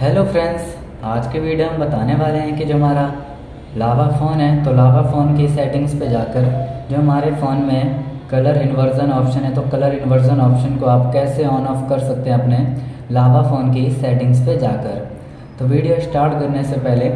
Hello friends आज के video हम बताने वाले हैं कि जो हमारा लावा फ़ोन है तो लावा फ़ोन की सेटिंग्स पे जाकर जो हमारे फ़ोन में कलर इन्वर्जन ऑप्शन है तो कलर इन्वर्जन ऑप्शन को आप कैसे ऑन ऑफ़ कर सकते हैं अपने लावा फ़ोन की सेटिंग्स पे जाकर। तो वीडियो स्टार्ट करने से पहले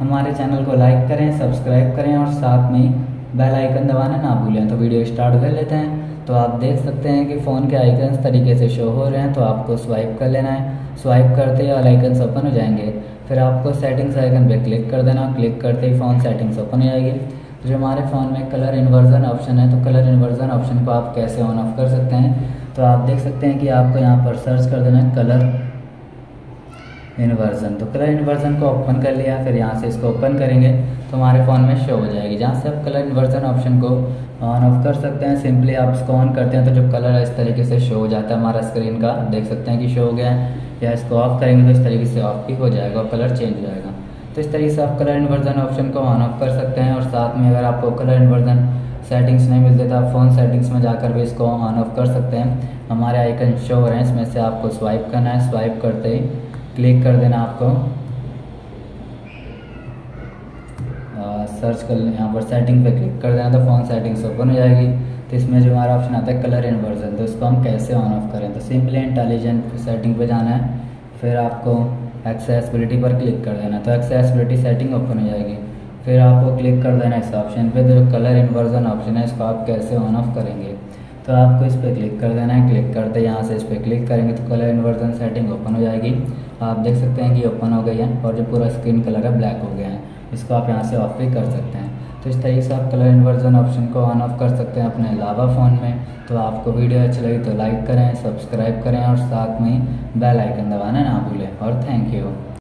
हमारे चैनल को लाइक करें सब्सक्राइब करें और साथ में बेल आइकन दबाना ना भूलें। तो वीडियो स्टार्ट कर लेते हैं। तो आप देख सकते हैं कि फ़ोन के आइकन्स तरीके से शो हो रहे हैं। तो आपको स्वाइप कर लेना है। स्वाइप करते ही ऑल आइकन्स ओपन हो जाएँगे। फिर आपको सेटिंग्स आइकन पे क्लिक कर देना। क्लिक करते ही फ़ोन सेटिंग्स ओपन हो जाएगी। तो जो हमारे फ़ोन में कलर इन्वर्जन ऑप्शन है तो कलर इन्वर्जन ऑप्शन को आप कैसे ऑन ऑफ़ कर सकते हैं? तो आप देख सकते हैं कि आपको यहाँ पर सर्च कर देना कलर इन्वर्जन तो कलर इन्वर्जन को ओपन कर लिया, फिर यहाँ से इसको ओपन करेंगे तो हमारे फ़ोन में शो हो जाएगी। जहाँ से आप कलर इन्वर्जन ऑप्शन को ऑन ऑफ़ कर सकते हैं सिंपली आप इसको ऑन करते हैं तो जो कलर इस तरीके से शो हो जाता है हमारा स्क्रीन का, देख सकते हैं कि शो हो गया है, या इसको ऑफ़ करेंगे तो इस तरीके से ऑफ़ भी हो जाएगा और कलर चेंज हो जाएगा। तो इस तरीके से आप कलर इन्वर्जन ऑप्शन को ऑन ऑफ़ कर सकते हैं, और साथ में अगर आपको कलर इन्वर्जन सेटिंग्स नहीं मिलते तो आप फ़ोन सेटिंग्स में जाकर भी इसको ऑन ऑफ़ कर सकते हैं। हमारे आइकन शो हो रहे हैं, इसमें से आपको स्वाइप करना है। स्वाइप करते ही क्लिक कर देना आपको। सर्च कर यहाँ पर सेटिंग पे क्लिक कर देना तो फ़ोन सेटिंग्स ओपन हो जाएगी। तो इसमें जो हमारा ऑप्शन आता है कलर इन्वर्जन तो इसको हम कैसे ऑन ऑफ़ करें? तो सिंपली इंटेलिजेंट सेटिंग पे जाना है, फिर आपको एक्सेसिबिलिटी पर क्लिक कर देना तो एक्सेसिबिलिटी सेटिंग ओपन हो जाएगी। फिर आपको क्लिक कर देना इस ऑप्शन पे तो जो कलर इन्वर्जन ऑप्शन है, इसको आप कैसे ऑन ऑफ़ करेंगे? तो आपको इस पर क्लिक कर देना है। क्लिक करते यहाँ से इस पर क्लिक करेंगे तो कलर इन्वर्जन सेटिंग ओपन हो जाएगी। आप देख सकते हैं कि ओपन हो गई है और जो पूरा स्क्रीन कलर है ब्लैक हो गया है। इसको आप यहाँ से ऑफ़ भी कर सकते हैं। तो इस तरीके से आप कलर इन्वर्जन ऑप्शन को ऑन ऑफ़ कर सकते हैं अपने लावा फ़ोन में। तो आपको वीडियो अच्छी लगी तो लाइक करें सब्सक्राइब करें और साथ में बेल आइकन दबाना ना भूलें। और थैंक यू